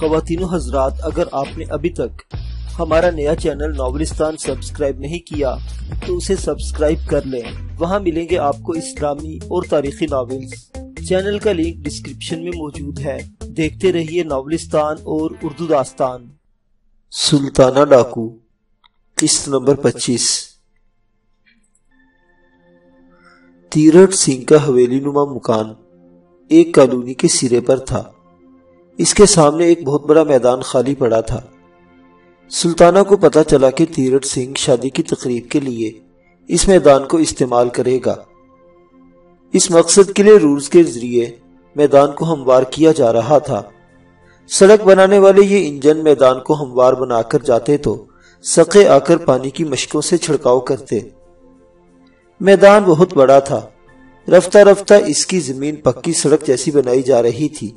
خواتین و حضرات، اگر آپ نے ابھی تک ہمارا نیا چینل ناولستان سبسکرائب نہیں کیا، تو اسے سبسکرائب کر لیں۔ وہاں ملیں گے آپ کو اسلامی اور تاریخی ناولز۔ چینل کا لنک ڈسکرپشن میں موجود ہے۔ دیکھتے رہیے ناولستان اور اردو داستان۔ سلطانہ ڈاکو، قسط نمبر پچیس۔ تیرٹ سنگھ کا حویلی نما مکان ایک کالونی کے سرے پر تھا۔ اس کے سامنے ایک بہت بڑا میدان خالی پڑا تھا۔ سلطانہ کو پتا چلا کہ تیرٹ سنگھ شادی کی تقریب کے لیے اس میدان کو استعمال کرے گا۔ اس مقصد کے لیے رولز کے ذریعے میدان کو ہموار کیا جا رہا تھا۔ سڑک بنانے والے یہ انجن میدان کو ہموار بنا کر جاتے تو سقے آ کر پانی کی مشکوں سے چھڑکاؤ کرتے۔ میدان بہت بڑا تھا۔ رفتہ رفتہ اس کی زمین پکی سڑک جیسی بنائی جا رہی تھی۔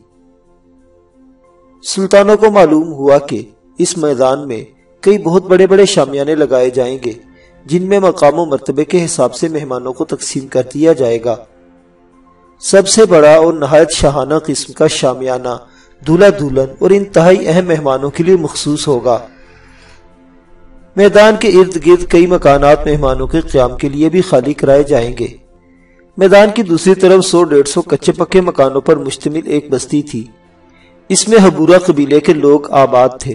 سلطانوں کو معلوم ہوا کہ اس میدان میں کئی بہت بڑے بڑے شامیانے لگائے جائیں گے، جن میں مقام و مرتبے کے حساب سے مہمانوں کو تقسیم کر دیا جائے گا۔ سب سے بڑا اور نہایت شاہانہ قسم کا شامیانہ دولہ دولن اور انتہائی اہم مہمانوں کے لیے مخصوص ہوگا۔ میدان کے ارد گرد کئی مکانات مہمانوں کے قیام کے لیے بھی خالی کرائے جائیں گے۔ میدان کی دوسری طرف سو ڈیڑھ سو کچے پکے مکانوں پر مشتمل ایک بستی تھی۔ اس میں حبورہ قبیلے کے لوگ آباد تھے۔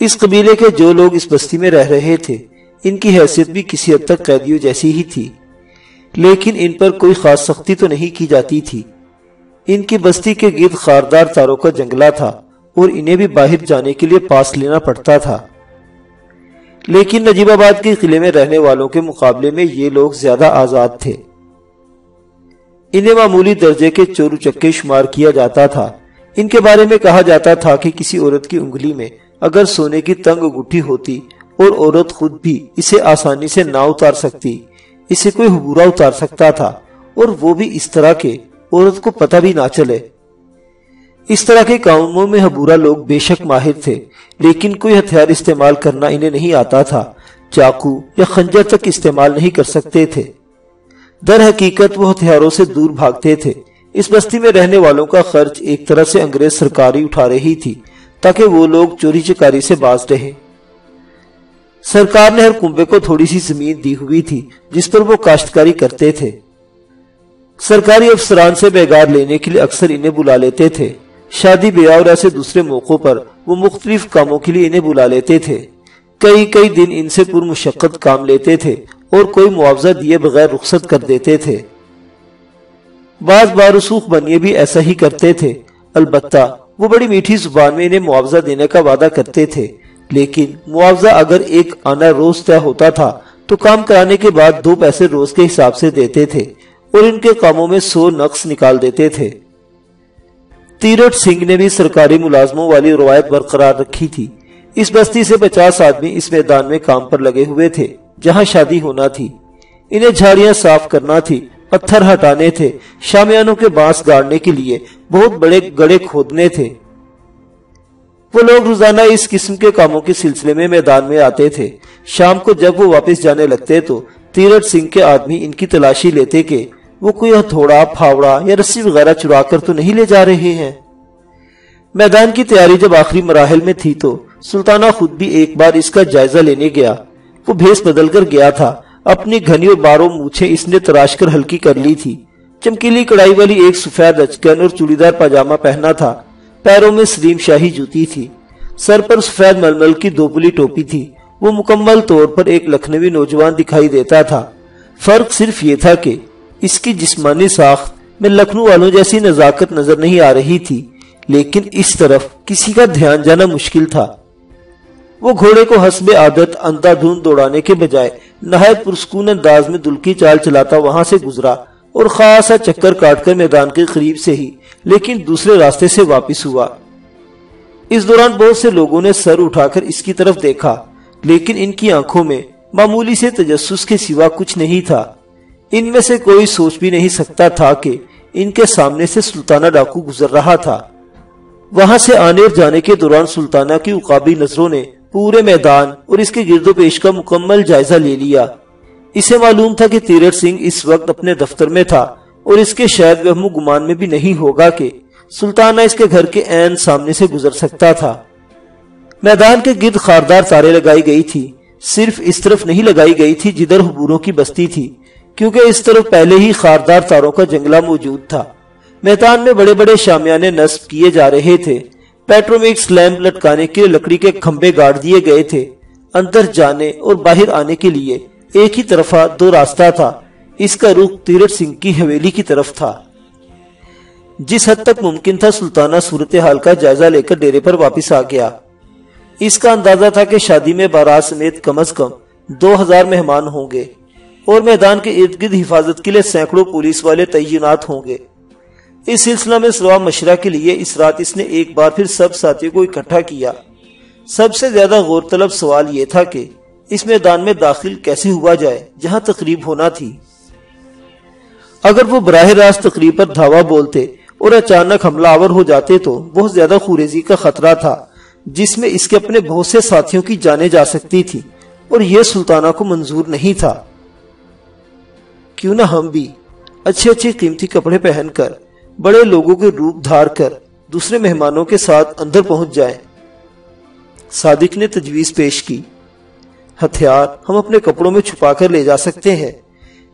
اس قبیلے کے جو لوگ اس بستی میں رہ رہے تھے، ان کی حیثیت بھی کسی حد تک قیدیوں جیسی ہی تھی۔ لیکن ان پر کوئی خاص سختی تو نہیں کی جاتی تھی۔ ان کی بستی کے گرد خاردار تاروں کا جنگلہ تھا اور انہیں بھی باہر جانے کے لیے پاس لینا پڑتا تھا۔ لیکن نجیب آباد کے قلعے میں رہنے والوں کے مقابلے میں یہ لوگ زیادہ آزاد تھے۔ انہیں معمولی درجے کے چورو چکے شمار کیا جاتا تھا۔ ان کے بارے میں کہا جاتا تھا کہ کسی عورت کی انگلی میں اگر سونے کی تنگ گٹھی ہوتی اور عورت خود بھی اسے آسانی سے نہ اتار سکتی، اسے کوئی حبورہ اتار سکتا تھا اور وہ بھی اس طرح کے عورت کو پتہ بھی نہ چلے۔ اس طرح کے کاموں میں حبورہ لوگ بے شک ماہر تھے، لیکن کوئی ہتھیار استعمال کرنا انہیں نہیں آتا تھا۔ چاقو یا خنجر تک استعمال نہیں کر سکتے تھے۔ در حقیقت وہ ہتھیاروں سے دور بھاگتے تھے۔ اس بستی میں رہنے والوں کا خرچ ایک طرح سے انگریز سرکاری اٹھا رہی تھی، تاکہ وہ لوگ چوری چکاری سے باز رہے سرکار نے ہر کنبے کو تھوڑی سی زمین دی ہوئی تھی، جس پر وہ کاشتکاری کرتے تھے۔ سرکاری افسران سے بیگار لینے کے لیے اکثر انہیں بلا لیتے تھے۔ شادی بیاہ اور ایسے دوسرے موقعوں پر وہ مختلف کاموں کے لیے انہیں بلا لیتے تھے۔ کئی کئی دن ان سے پر مشقت کام لیتے تھے اور کوئی معاوضہ دیے بغیر رخصت کر دیتے تھے۔ بعض بارسوخ بنیے بھی ایسا ہی کرتے تھے۔ البتہ وہ بڑی میٹھی زبان میں انہیں معاوضہ دینے کا وعدہ کرتے تھے۔ لیکن معاوضہ اگر ایک آنا روز طے ہوتا تھا تو کام کرانے کے بعد دو پیسے روز کے حساب سے دیتے تھے اور ان کے کاموں میں سو نقص نکال دیتے تھے۔ تیرٹ سنگھ نے بھی سرکاری ملازموں والی روایت برقرار رکھی تھی۔ اس بستی سے پچاس آدمی اس میدان میں کام پر لگے ہوئے تھے جہاں شادی ہونا تھی۔ انہیں جھاڑیاں صاف کرنا تھی۔ پتھر ہٹانے تھے۔ شامیانوں کے بانس گاڑنے کے لیے بہت بڑے گڑے کھودنے تھے۔ وہ لوگ روزانہ اس قسم کے کاموں کے سلسلے میں میدان میں آتے تھے۔ شام کو جب وہ واپس جانے لگتے تو تیرٹ سنگھ کے آدمی ان کی تلاشی لیتے کہ وہ کوئی ہتھوڑا، پھاوڑا یا رسی وغیرہ چرا کر تو نہیں لے جا رہے ہیں۔ میدان کی تیاری جب آخری مراحل میں تھی تو سلطانہ خود بھی ایک بار اس کا جائزہ لینے گیا۔ وہ بھیس بدل کر گیا تھا۔ اپنی گھنی اور باروں موچھیں اس نے تراش کر ہلکی کر لی تھی۔ چمکیلی کڑائی والی ایک سفید اچکن اور چوڑی دار پاجامہ پہنا تھا۔ پیروں میں سلیم شاہی جوتی تھی۔ سر پر سفید ململ کی دوپلی ٹوپی تھی۔ وہ مکمل طور پر ایک لکھنوی نوجوان دکھائی دیتا تھا۔ فرق صرف یہ تھا کہ اس کی جسمانی ساخت میں لکھنؤ والوں جیسی نزاکت نظر نہیں آ رہی تھی، لیکن اس طرف کسی کا دھیان جانا مشکل تھا۔ وہ گھوڑے کو حسب عادت اندھا دھون دوڑانے کے بجائے نہایت پرسکون انداز میں دلکی چال چلاتا وہاں سے گزرا اور خاصا چکر کاٹ کر میدان کے قریب سے ہی، لیکن دوسرے راستے سے واپس ہوا۔ اس دوران بہت سے لوگوں نے سر اٹھا کر اس کی طرف دیکھا، لیکن ان کی آنکھوں میں معمولی سے تجسس کے سوا کچھ نہیں تھا۔ ان میں سے کوئی سوچ بھی نہیں سکتا تھا کہ ان کے سامنے سے سلطانہ ڈاکو گزر رہا تھا۔ وہاں سے آنے اور جانے کے دوران سلطانہ کی اقابی نظروں نے پورے میدان اور اس کے گرد و پیش کا مکمل جائزہ لے لیا۔ اسے معلوم تھا کہ تیرٹ سنگھ اس وقت اپنے دفتر میں تھا اور اس کے شاید وہ گمان میں بھی نہیں ہوگا کہ سلطانہ اس کے گھر کے عین سامنے سے گزر سکتا تھا۔ میدان کے گرد خاردار تارے لگائی گئی تھی۔ صرف اس طرف نہیں لگائی گئی تھی جدھر حبوروں کی بستی تھی، کیونکہ اس طرف پہلے ہی خاردار تاروں کا جنگلہ موجود تھا۔ میدان میں بڑے بڑے شامیانے نصب کیے جا رہے تھے۔ پیٹرومکس لیمپ لٹکانے کے لکڑی کے کھمبے گاڑ دیے گئے تھے۔ اندر جانے اور باہر آنے کے لیے ایک ہی طرفہ دو راستہ تھا۔ اس کا رخ تیرٹ سنگھ کی حویلی کی طرف تھا۔ جس حد تک ممکن تھا سلطانہ صورتحال کا جائزہ لے کر ڈیرے پر واپس آ گیا۔ اس کا اندازہ تھا کہ شادی میں بارات سمیت کم از کم دو ہزار مہمان ہوں گے اور میدان کے ارد گرد حفاظت کے لیے سینکڑوں پولیس والے تعینات ہوں گے۔ اس سلسلہ میں سوا مشرہ کے لیے اس رات اس نے ایک بار پھر سب ساتھیوں کو اکٹھا کیا۔ سب سے زیادہ غور طلب سوال یہ تھا کہ اس میدان میں داخل کیسے ہوا جائے جہاں تقریب ہونا تھی۔ اگر وہ براہ راست تقریب پر دھاوا بولتے اور اچانک حملہ آور ہو جاتے تو بہت زیادہ خوریزی کا خطرہ تھا، جس میں اس کے اپنے بہت سے ساتھیوں کی جانے جا سکتی تھی اور یہ سلطانہ کو منظور نہیں تھا۔ کیوں نہ ہم بھی اچھے اچھے قیمتی کپڑے پہن کر بڑے لوگوں کے روپ دھار کر دوسرے مہمانوں کے ساتھ اندر پہنچ جائیں۔ صادق نے تجویز پیش کی۔ ہتھیار ہم اپنے کپڑوں میں چھپا کر لے جا سکتے ہیں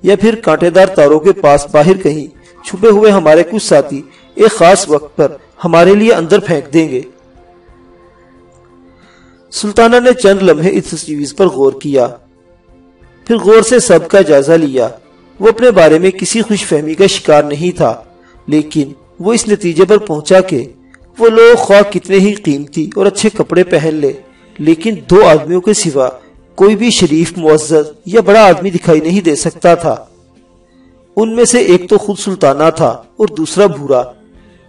یا پھر کانٹے دار تاروں کے پاس باہر کہیں چھپے ہوئے ہمارے کچھ ساتھی ایک خاص وقت پر ہمارے لیے اندر پھینک دیں گے۔ سلطانہ نے چند لمحے اس تجویز پر غور کیا۔ پھر غور سے سب کا جائزہ لیا۔ وہ اپنے بارے میں کسی خوش فہمی کا شکار نہیں تھا۔ لیکن وہ اس نتیجے پر پہنچا کہ وہ لوگ خواہ کتنے ہی قیمتی اور اچھے کپڑے پہن لے، لیکن دو آدمیوں کے سوا کوئی بھی شریف، معزز یا بڑا آدمی دکھائی نہیں دے سکتا تھا۔ ان میں سے ایک تو خود سلطانہ تھا اور دوسرا بھورا۔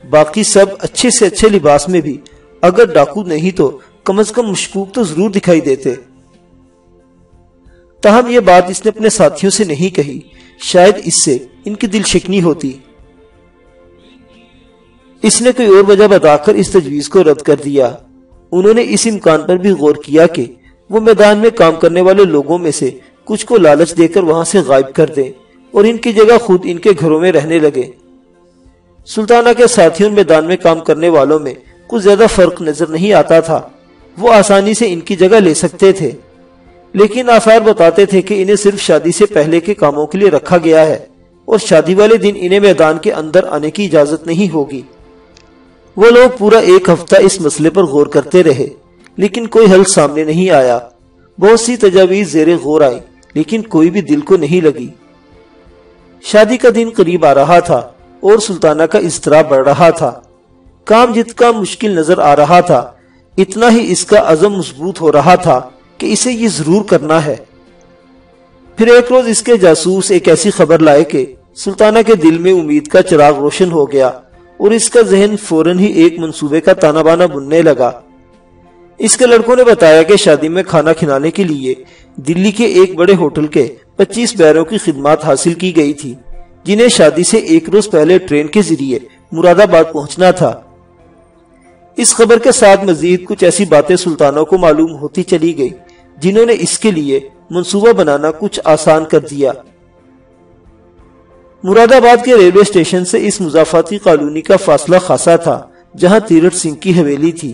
باقی سب اچھے سے اچھے لباس میں بھی۔ اگر ڈاکو نہیں تو کم از کم مشکوک تو ضرور دکھائی دیتے۔ تاہم یہ بات اس نے اپنے ساتھیوں سے نہیں کہی۔ شاید اس سے ان کی دل شکنی ہوتی۔ اس نے کوئی اور وجہ بتا کر اس تجویز کو رد کر دیا۔ انہوں نے اس امکان پر بھی غور کیا کہ وہ میدان میں کام کرنے والے لوگوں میں سے کچھ کو لالچ دے کر وہاں سے غائب کر دیں اور ان کی جگہ خود ان کے گھروں میں رہنے لگے۔ سلطانہ کے ساتھیوں میدان میں کام کرنے والوں میں کچھ زیادہ فرق نظر نہیں آتا تھا۔ وہ آسانی سے ان کی جگہ لے سکتے تھے۔ لیکن آثار بتاتے تھے کہ انہیں صرف شادی سے پہلے کے کاموں کے لیے رکھا گیا ہے اور شادی والے دن انہیں میدان کے اندر آنے کی اجازت نہیں ہوگی۔ وہ لوگ پورا ایک ہفتہ اس مسئلے پر غور کرتے رہے، لیکن کوئی حل سامنے نہیں آیا۔ بہت سی تجاویز زیر غور آئی لیکن کوئی بھی دل کو نہیں لگی۔ شادی کا دن قریب آ رہا تھا اور سلطانہ کا اضطراب بڑھ رہا تھا۔ کام جت کا مشکل نظر آ رہا تھا۔ اتنا ہی اس کا عزم مضبوط ہو رہا تھا کہ اسے یہ ضرور کرنا ہے۔ پھر ایک روز اس کے جاسوس ایک ایسی خبر لائے کہ سلطانہ کے دل میں امید کا چراغ روشن ہو گیا۔ اور اس کا ذہن فوراً ہی ایک منصوبے کا تانا بانا بننے لگا۔ اس کے لڑکوں نے بتایا کہ شادی میں کھانا کھلانے کے لیے دلی کے ایک بڑے ہوٹل کے پچیس بیروں کی خدمات حاصل کی گئی تھی، جنہیں شادی سے ایک روز پہلے ٹرین کے ذریعے مراد آباد پہنچنا تھا۔ اس خبر کے ساتھ مزید کچھ ایسی باتیں سلطانوں کو معلوم ہوتی چلی گئی، جنہوں نے اس کے لیے منصوبہ بنانا کچھ آسان کر دیا۔ مراد آباد کے ریلوے اسٹیشن سے اس مضافاتی کالونی کا فاصلہ خاصا تھا، جہاں تیرٹ سنگھ کی حویلی تھی۔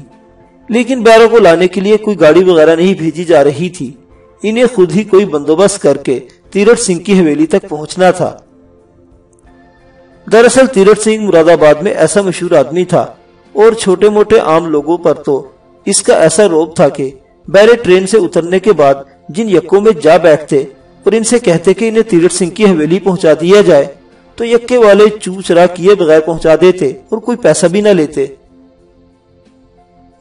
لیکن بیروں کو لانے کے لیے کوئی گاڑی وغیرہ نہیں بھیجی جا رہی تھی۔ انہیں خود ہی کوئی بندوبست کر کے تیرٹ سنگھ کی حویلی تک پہنچنا تھا۔ دراصل تیرٹ سنگھ مراد آباد میں ایسا مشہور آدمی تھا اور چھوٹے موٹے عام لوگوں پر تو اس کا ایسا روب تھا کہ بیرے ٹرین سے اترنے کے بعد جن یکوں میں جا بیٹھتے اور ان سے کہتے کہ انہیں تیرٹ سنگھ کی حویلی پہنچا دیا جائے تو یکے والے چرا کیے بغیر پہنچا دیتے اور کوئی پیسہ بھی نہ لیتے۔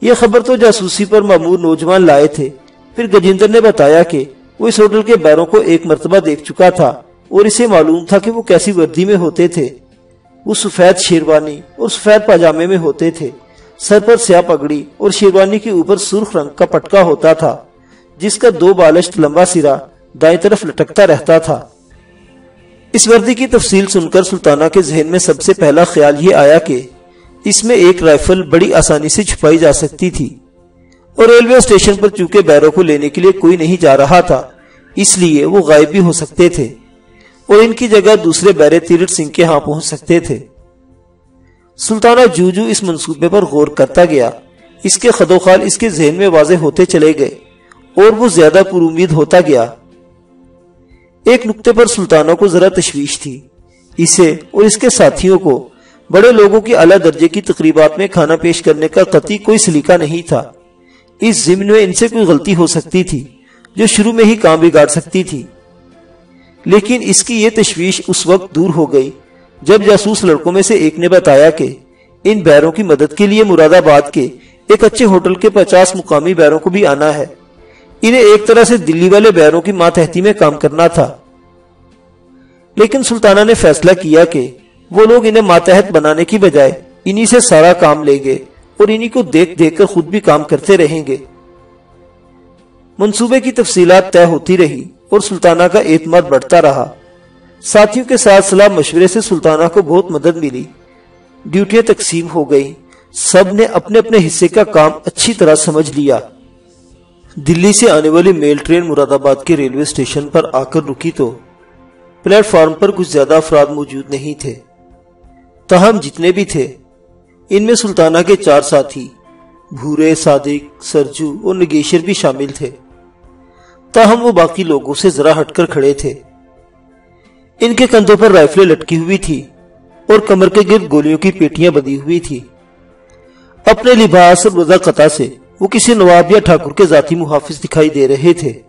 یہ خبر تو جاسوسی پر معمور نوجوان لائے تھے۔ پھر گجیندر نے بتایا کہ وہ اس ہوٹل کے بیروں کو ایک مرتبہ دیکھ چکا تھا اور اسے معلوم تھا کہ وہ کیسی وردی میں ہوتے تھے۔ وہ سفید شیروانی اور سفید پاجامے میں ہوتے تھے۔ سر پر سیاہ پگڑی اور شیروانی کے اوپر سرخ رنگ کا پٹکا ہوتا تھا، جس کا دو بالشت لمبا سرا دائیں طرف لٹکتا رہتا تھا۔ اس وردی کی تفصیل سن کر سلطانہ کے ذہن میں سب سے پہلا خیال یہ آیا کہ اس میں ایک رائفل بڑی آسانی سے چھپائی جا سکتی تھی اور ریلوے اسٹیشن پر چونکہ بیروں کو لینے کے لیے کوئی نہیں جا رہا تھا، اس لیے وہ غائب بھی ہو سکتے تھے اور ان کی جگہ دوسرے بیرے تیرٹ سنگھ کے ہاں پہنچ سکتے تھے۔ سلطانہ جو جو اس منصوبے پر غور کرتا گیا۔ اس کے خدوخال اس کے ذہن میں واضح ہوتے چلے گئے اور وہ زیادہ پر امید ہوتا گیا۔ ایک نقطے پر سلطانوں کو ذرا تشویش تھی۔ اسے اور اس کے ساتھیوں کو بڑے لوگوں کی اعلیٰ درجے کی تقریبات میں کھانا پیش کرنے کا قطعی کوئی سلیقہ نہیں تھا۔ اس ضمن میں ان سے کوئی غلطی ہو سکتی تھی جو شروع میں ہی کام بگاڑ سکتی تھی۔ لیکن اس کی یہ تشویش اس وقت دور ہو گئی جب جاسوس لڑکوں میں سے ایک نے بتایا کہ ان بیروں کی مدد کے لیے مراد آباد کے ایک اچھے ہوٹل کے پچاس مقامی بیروں کو بھی آنا ہے۔ انہیں ایک طرح سے دلی والے بیروں کی ماتحتی میں کام کرنا تھا۔ لیکن سلطانہ نے فیصلہ کیا کہ وہ لوگ انہیں ماتحت بنانے کی بجائے انہی سے سارا کام لیں گے اور انہی کو دیکھ دیکھ کر خود بھی کام کرتے رہیں گے۔ منصوبے کی تفصیلات طے ہوتی رہی اور سلطانہ کا اعتماد بڑھتا رہا۔ ساتھیوں کے ساتھ صلاح مشورے سے سلطانہ کو بہت مدد ملی۔ ڈیوٹیاں تقسیم ہو گئی سب نے اپنے اپنے حصے کا کام اچھی طرح سمجھ لیا۔ دلی سے آنے والی میل ٹرین مراد آباد کے ریلوے اسٹیشن پر آ کر رکی تو پلیٹ فارم پر کچھ زیادہ افراد موجود نہیں تھے۔ تاہم جتنے بھی تھے، ان میں سلطانہ کے چار ساتھی، بھورے، صادق، سرجو اور نگیشر بھی شامل تھے۔ تاہم وہ باقی لوگوں سے ذرا ہٹ کر کھڑے تھے۔ ان کے کندھوں پر رائفلیں لٹکی ہوئی تھی اور کمر کے گرد گولیوں کی پیٹیاں بدی ہوئی تھی۔ اپنے لباس اور وضع قطع سے وہ کسی نواب یا ٹھاکر کے ذاتی محافظ دکھائی دے رہے تھے۔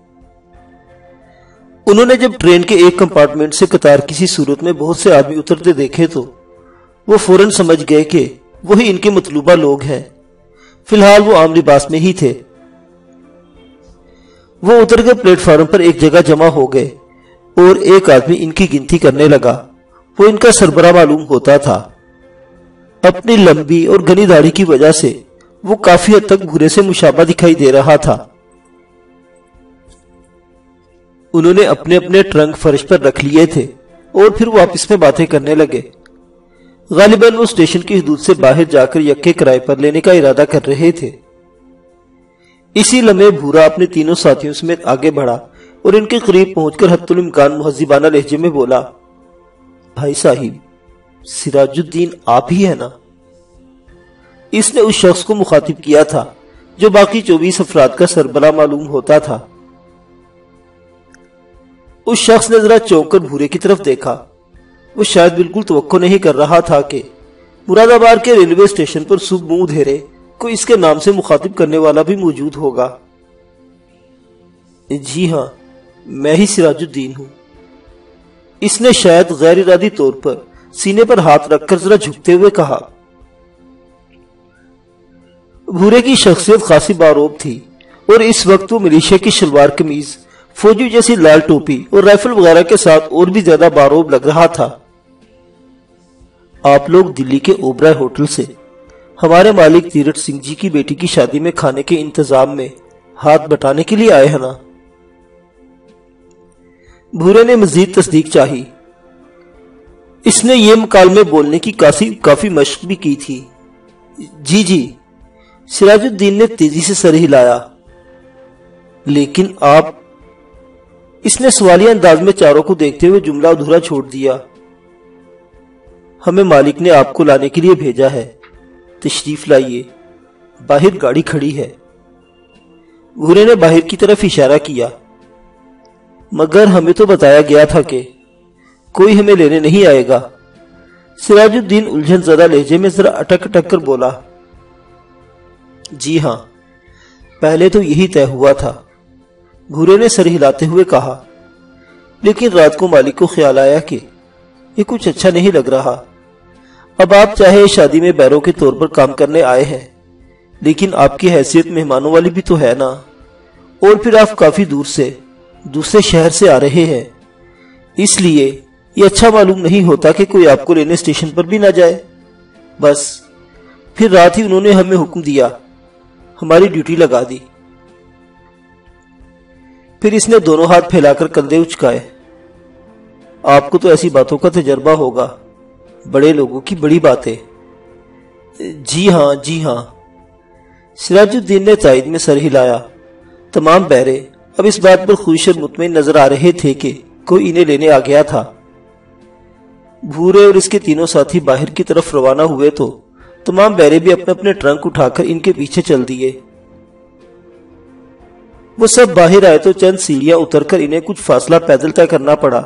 انہوں نے جب ٹرین کے ایک کمپارٹمنٹ سے قطار کسی صورت میں بہت سے آدمی اترتے دیکھے تو وہ فوراً سمجھ گئے کہ وہی ان کے مطلوبہ لوگ ہیں۔ فی الحال وہ عام لباس میں ہی تھے۔ وہ اتر کے پلیٹ فارم پر ایک جگہ جمع ہو گئے اور ایک آدمی ان کی گنتی کرنے لگا۔ وہ ان کا سربراہ معلوم ہوتا تھا۔ اپنی لمبی اور گنی داڑھی کی وجہ سے وہ کافی حد تک بھورے سے مشابہ دکھائی دے رہا تھا۔ انہوں نے اپنے اپنے ٹرنک فرش پر رکھ لیے تھے اور پھر وہ آپس میں باتیں کرنے لگے۔ غالباً وہ اسٹیشن کی حدود سے باہر جا کر یکے کرائے پر لینے کا ارادہ کر رہے تھے۔ اسی لمحے بھورا اپنے تینوں ساتھیوں سمیت آگے بڑھا اور ان کے قریب پہنچ کر حت الامکان مہذبانہ لہجے میں بولا، بھائی صاحب، سراج الدین آپ ہی ہے نا؟ اس نے اس شخص کو مخاطب کیا تھا، جو باقی چوبیس افراد کا سربراہ معلوم ہوتا تھا۔ اس شخص نے ذرا چونک کر بھورے کی طرف دیکھا۔ وہ شاید بالکل توقع نہیں کر رہا تھا کہ مراد آباد کے ریلوے اسٹیشن پر صبح منہ دھیرے کو اس کے نام سے مخاطب کرنے والا بھی موجود ہوگا۔ جی ہاں میں ہی سراج الدین ہوں۔ اس نے شاید غیر ارادی طور پر سینے پر ہاتھ رکھ کر ذرا جھکتے ہوئے کہا بھورے کی شخصیت خاصی باروب تھی اور اس وقت وہ ملیشیا کی شلوار کمیز فوجی جیسی لال ٹوپی اور رائفل وغیرہ کے ساتھ اور بھی زیادہ باروب لگ رہا تھا۔ آپ لوگ دلی کے اوبرائے ہوٹل سے ہمارے مالک تیرٹ سنگھ جی کی بیٹی کی شادی میں کھانے کے انتظام میں ہاتھ بٹانے کے لیے آئے ہیں نا؟ بھورے نے مزید تصدیق چاہی۔ اس نے یہ مکالمے بولنے کی کافی مشق بھی کی تھی۔ جی جی۔ سراج الدین نے تیزی سے سر ہلایا۔ لیکن آپ اس نے سوالیہ انداز میں چاروں کو دیکھتے ہوئے جملہ ادھورا چھوڑ دیا۔ ہمیں مالک نے آپ کو لانے کے لیے بھیجا ہے۔ تشریف لائیے۔ باہر گاڑی کھڑی ہے۔ گھورے نے باہر کی طرف اشارہ کیا۔ مگر ہمیں تو بتایا گیا تھا کہ کوئی ہمیں لینے نہیں آئے گا۔ سراج الدین الجھن زدہ لہجے میں ذرا اٹک اٹک کر بولا۔ جی ہاں پہلے تو یہی طے ہوا تھا۔ گھورے نے سر ہلاتے ہوئے کہا، لیکن رات کو مالک کو خیال آیا کہ یہ کچھ اچھا نہیں لگ رہا۔ اب آپ چاہے شادی میں بیروں کے طور پر کام کرنے آئے ہیں، لیکن آپ کی حیثیت مہمانوں والی بھی تو ہے نا۔ اور پھر آپ کافی دور سے، دوسرے شہر سے آ رہے ہیں۔ اس لیے یہ اچھا معلوم نہیں ہوتا کہ کوئی آپ کو لینے اسٹیشن پر بھی نہ جائے۔ بس، پھر رات ہی انہوں نے ہمیں حکم دیا۔ ہماری ڈیوٹی لگا دی۔ پھر اس نے دونوں ہاتھ پھیلا کر کندھے اچکائے۔ آپ کو تو ایسی باتوں کا تجربہ ہوگا۔ بڑے لوگوں کی بڑی باتیں۔ جی ہاں جی ہاں۔ سراج الدین نے تائید میں سر ہلایا۔ تمام بہرے اب اس بات پر خوش اور مطمئن نظر آ رہے تھے کہ کوئی انہیں لینے آ گیا تھا۔ بھورے اور اس کے تینوں ساتھی باہر کی طرف روانہ ہوئے تو تمام بیرے بھی اپنے اپنے ٹرنک اٹھا کر ان کے پیچھے چل دیے۔ وہ سب باہر آئے تو چند سیڑھیاں اتر کر انہیں کچھ فاصلہ پیدل طے کرنا پڑا۔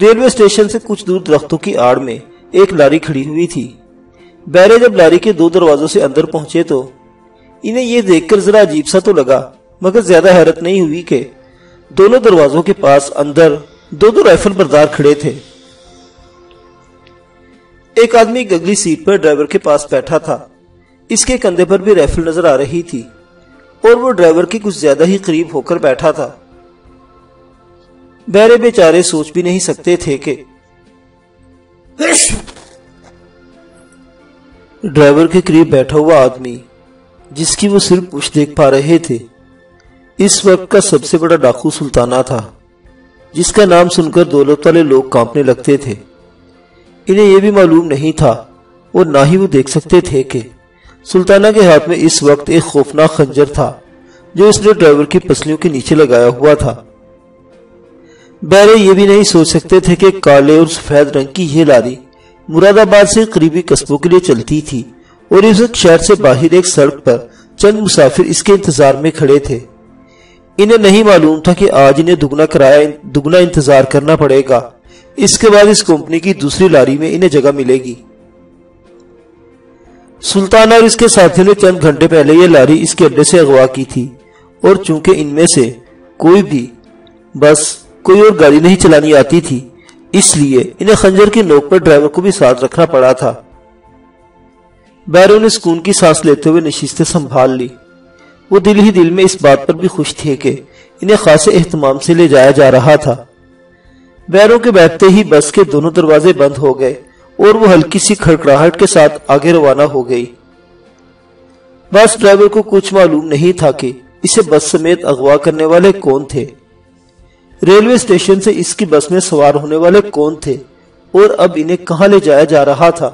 ریلوے اسٹیشن سے کچھ دور درختوں کی آڑ میں ایک لاری کھڑی ہوئی تھی۔ بیرے جب لاری کے دو دروازوں سے اندر پہنچے تو انہیں یہ دیکھ کر ذرا عجیب سا تو لگا، مگر زیادہ حیرت نہیں ہوئی کہ دونوں دروازوں کے پاس اندر دو دو رائفل بردار کھڑے تھے۔ ایک آدمی گگلی سیٹ پر ڈرائیور کے پاس بیٹھا تھا۔ اس کے کندھے پر بھی رائفل نظر آ رہی تھی اور وہ ڈرائیور کی کچھ زیادہ ہی قریب ہو کر بیٹھا تھا۔ بیرے بیچارے سوچ بھی نہیں سکتے تھے کہ ڈرائیور کے قریب بیٹھا ہوا آدمی جس کی وہ صرف پوچھ دیکھ پا رہے تھے، اس وقت کا سب سے بڑا ڈاکو سلطانہ تھا، جس کا نام سن کر دولت والے لوگ کانپنے لگتے تھے۔ انہیں یہ بھی معلوم نہیں تھا اور نہ ہی وہ دیکھ سکتے تھے کہ سلطانہ کے ہاتھ میں اس وقت ایک خوفناک خنجر تھا، جو اس نے ڈرائیور کی پسلیوں کے نیچے لگایا ہوا تھا۔ بیرے یہ بھی نہیں سوچ سکتے تھے کہ کالے اور سفید رنگ کی یہ لاری مراد آباد سے قریبی قصبوں کے لیے چلتی تھی اور اس وقت شہر سے باہر ایک سڑک پر چند مسافر اس کے انتظار میں کھڑے تھے۔ انہیں نہیں معلوم تھا کہ آج انہیں دگنا کرایہ دگنا انتظار کرنا پڑے گا۔ اس کے بعد اس کمپنی کی دوسری لاری میں انہیں جگہ ملے گی۔ سلطان اور اس کے ساتھیوں نے چند گھنٹے پہلے یہ لاری اس کے اڈے سے اغوا کی تھی اور چونکہ ان میں سے کوئی بھی بس کوئی اور گاڑی نہیں چلانی آتی تھی، اس لیے انہیں خنجر کی نوک پر ڈرائیور کو بھی ساتھ رکھنا پڑا تھا۔ بیرو نے سکون کی سانس لیتے ہوئے نشستیں سنبھال لی۔ وہ دل ہی دل میں اس بات پر بھی خوش تھے کہ انہیں خاصے اہتمام سے لے جایا جا رہا تھا۔ بیروں کے بیٹھتے ہی بس کے دونوں دروازے بند ہو گئے اور وہ ہلکی سی کھڑکڑاہٹ کے ساتھ آگے روانہ ہو گئی۔ بس ڈرائیور کو کچھ معلوم نہیں تھا کہ اسے بس سمیت اغوا کرنے والے کون تھے۔ ریلوے اسٹیشن سے اس کی بس میں سوار ہونے والے کون تھے اور اب انہیں کہاں لے جایا جا رہا تھا۔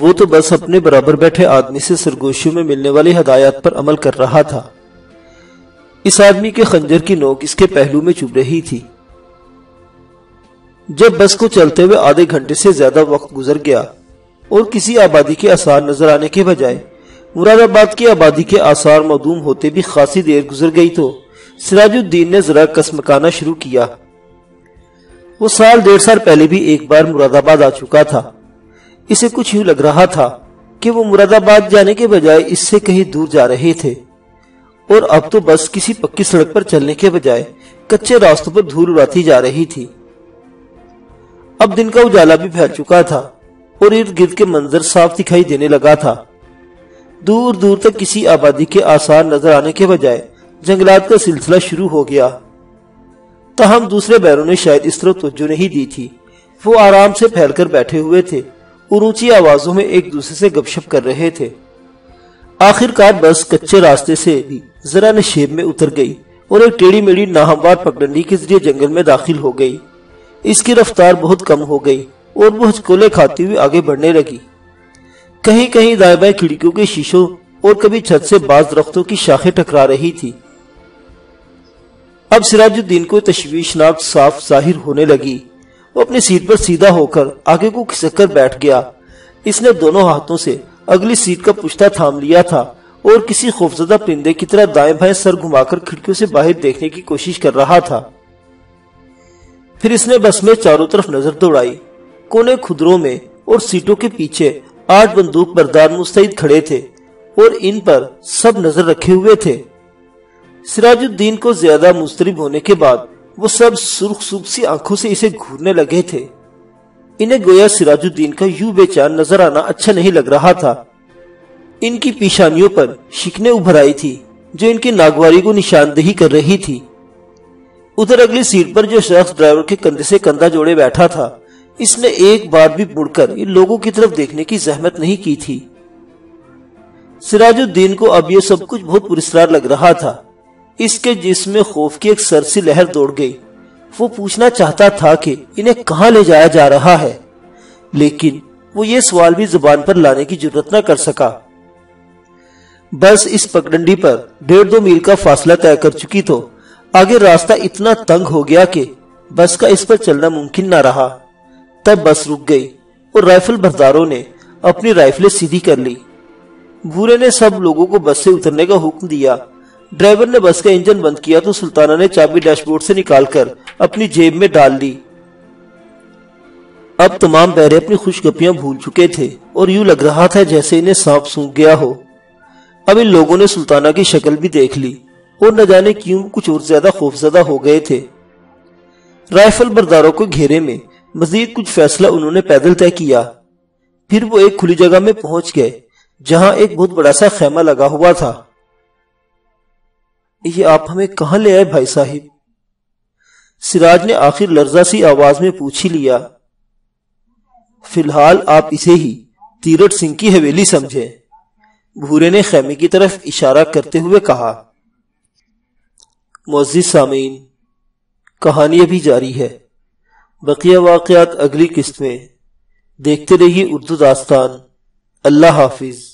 وہ تو بس اپنے برابر بیٹھے آدمی سے سرگوشیوں میں ملنے والی ہدایات پر عمل کر رہا تھا۔ اس آدمی کے خنجر کی نوک اس کے پہلو میں چوب رہی تھی۔ جب بس کو چلتے ہوئے آدھے گھنٹے سے زیادہ وقت گزر گیا اور کسی آبادی کے آثار نظر آنے کے بجائے مراد آباد کی آبادی کے آثار معدوم ہوتے بھی خاصی دیر گزر گئی تو سراج الدین نے ذرا کسمکانا شروع کیا۔ وہ سال ڈیڑھ سال پہلے بھی ایک بار مراد آباد آ چکا تھا۔ اسے کچھ یوں لگ رہا تھا کہ وہ مراد آباد جانے کے بجائے اس سے کہیں دور جا رہے تھے۔ اور اب تو بس کسی پکی سڑک پر چلنے کے بجائے کچے راستوں پر دھول اڑاتی جا رہی تھی۔ اب دن کا اجالا بھی پھیل چکا تھا اور ارد گرد کے منظر صاف دکھائی دینے لگا تھا۔ دور دور تک کسی آبادی کے آثار نظر آنے کے بجائے جنگلات کا سلسلہ شروع ہو گیا۔ تاہم دوسرے بیروں نے شاید اس طرح توجہ نہیں دی تھی۔ وہ آرام سے پھیل کر بیٹھے ہوئے تھے اور اونچی آوازوں میں ایک دوسرے سے گپ شپ کر رہے تھے۔ آخر کار بس کچے راستے سے بھی ذرا نشیب میں اتر گئی اور ایک ٹیڑی میڑی ناہموار پگڈنڈی کے ذریعے جنگل میں داخل ہو گئی۔ اس کی رفتار بہت کم ہو گئی اور وہ ہچکولے کھاتی ہوئی آگے بڑھنے لگی۔ کہیں کہیں دائیں بائیں کھڑکیوں کے شیشوں اور کبھی چھت سے باز درختوں کی شاخیں ٹکرا رہی تھی۔ اب سراج الدین کو تشویشناک صاف ظاہر ہونے لگی۔ وہ اپنی سیٹ پر سیدھا ہو کر آگے کو کھسک کر بیٹھ گیا۔ اس نے دونوں ہاتھوں سے اگلی سیٹ کا پشتہ تھام لیا تھا اور کسی خوفزدہ پرندے کی طرح دائیں بائیں سر گھما کر کھڑکیوں سے باہر دیکھنے کی کوشش کر رہا تھا۔ پھر اس نے بس میں چاروں طرف نظر دوڑائی۔ کونے خدروں میں اور سیٹوں کے پیچھے آٹھ بندوق بردار مستعد کھڑے تھے اور ان پر سب نظر رکھے ہوئے تھے۔ سراج الدین کو زیادہ مسترب ہونے کے بعد وہ سب سرخ سرخ سی آنکھوں سے اسے گھورنے لگے تھے۔ انہیں گویا سراج الدین کا یوں بے چان نظر آنا اچھا نہیں لگ رہا تھا۔ ان کی پیشانیوں پر شکنے ابھر آئی تھی جو ان کی ناگواری کو نشاندہی کر رہی تھی۔ ادھر اگلی سیٹ پر جو شخص ڈرائیور کے کندھے سے کندھا جوڑے بیٹھا تھا، اس نے ایک بار بھی مڑ کر ان لوگوں کی طرف دیکھنے کی زحمت نہیں کی تھی۔ سراج الدین کو اب یہ سب کچھ بہت پرسرار لگ رہا تھا۔ اس کے جسم میں خوف کی ایک سرسی لہر دوڑ گئی۔ وہ پوچھنا چاہتا تھا کہ انہیں کہاں لے جایا جا رہا ہے، لیکن وہ یہ سوال بھی زبان پر لانے کی ضرورت نہ کر سکا۔ بس اس پگڈنڈی پر ڈیڑھ دو میل کا فاصلہ طے کر چکی تو آگے راستہ اتنا تنگ ہو گیا کہ بس کا اس پر چلنا ممکن نہ رہا۔ تب بس رک گئی اور رائفل برداروں نے اپنی رائفلیں سیدھی کر لی۔ بھورے نے سب لوگوں کو بس سے اترنے کا حکم دیا۔ ڈرائیور نے بس کا انجن بند کیا تو سلطانہ نے چابی ڈیش بورڈ سے نکال کر اپنی جیب میں ڈال لی۔ اب تمام بہرے اپنی خوش گپیاں بھول چکے تھے اور یوں لگ رہا تھا جیسے انہیں سانپ سونگ گیا ہو۔ اب ان لوگوں نے سلطانہ کی شکل بھی دیکھ لی۔ اور نہ جانے کیوں کچھ اور زیادہ خوف زدہ ہو گئے تھے۔ رائفل برداروں کو گھیرے میں مزید کچھ فیصلہ انہوں نے پیدل طے کیا۔ پھر وہ ایک کھلی جگہ میں پہنچ گئے، جہاں ایک بہت بڑا سا خیمہ لگا ہوا تھا۔ یہ آپ ہمیں کہاں لے آئے بھائی صاحب؟ سراج نے آخر لرزہ سی آواز میں پوچھ ہی لیا۔ فی الحال آپ اسے ہی تیرٹ سنگھ کی حویلی سمجھے بھورے نے خیمے کی طرف اشارہ کرتے ہوئے کہا۔ معزز سامعین کہانی ابھی جاری ہے۔ بقیہ واقعات اگلی قسط میں۔ دیکھتے رہیے اردو داستان۔ اللہ حافظ۔